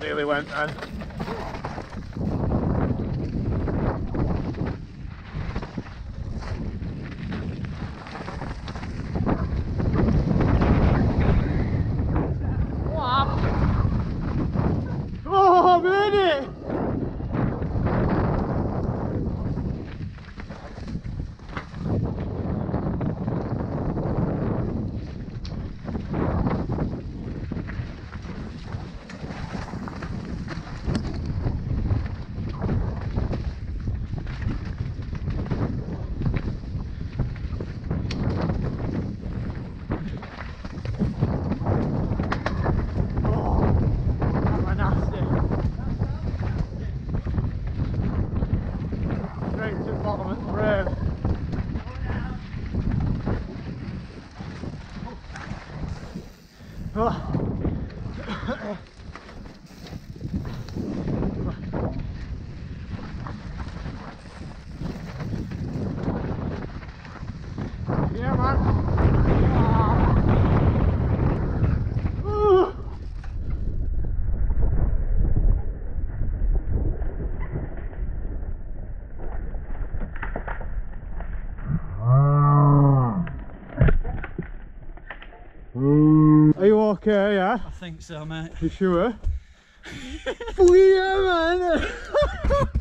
nearly went then. Oh, I made it! Straight to the bottom of the. Oh. Yeah, man. Are you okay, yeah? I think so, mate. You sure? Yeah, man!